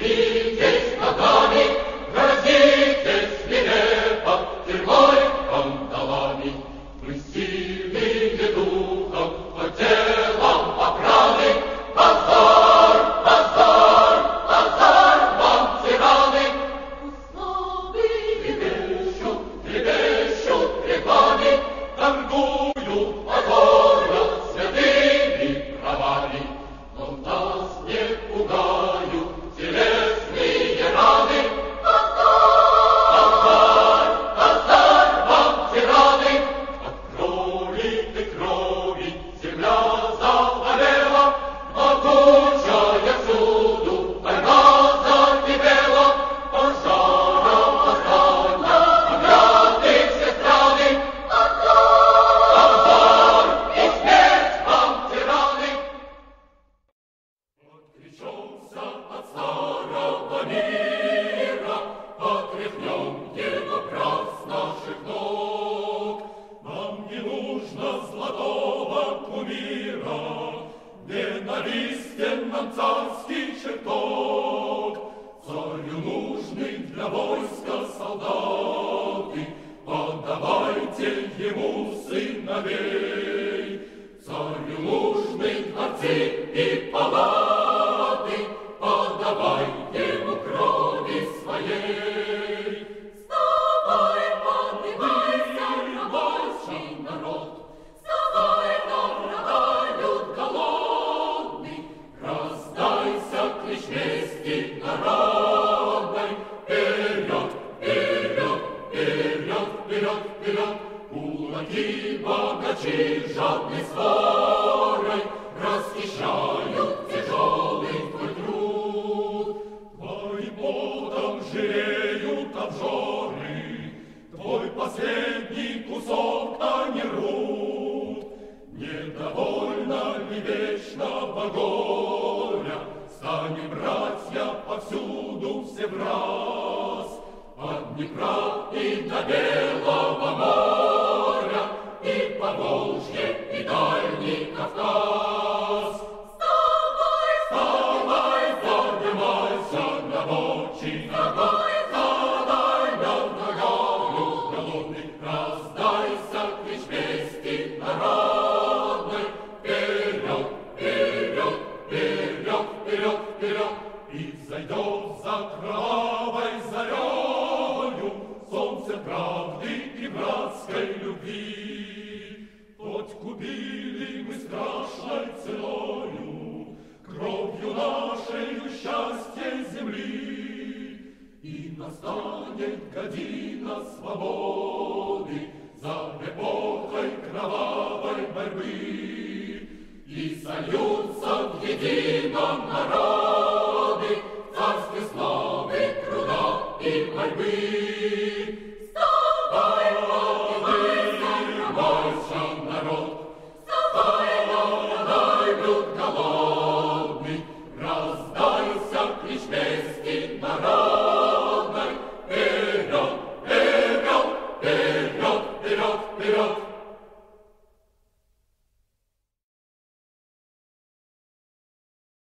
live. золотого кумира, Ненавистен нам царский чертог, Царю нужный для войска солдаты, Подавайте ему сыновей, Царю нужный дворцы и палаты, вперед, кулаки богачи жадной сворой Расхищают тяжелый твой труд. Твой потом жалеют обжоры, Твой последний кусок они рвут. Недовольно ли вечного горя Станем, братья, повсюду все враз, От Днепра и до Белого amor. Настанет година свободы За эпохой кровавой борьбы. И сольются в едином народе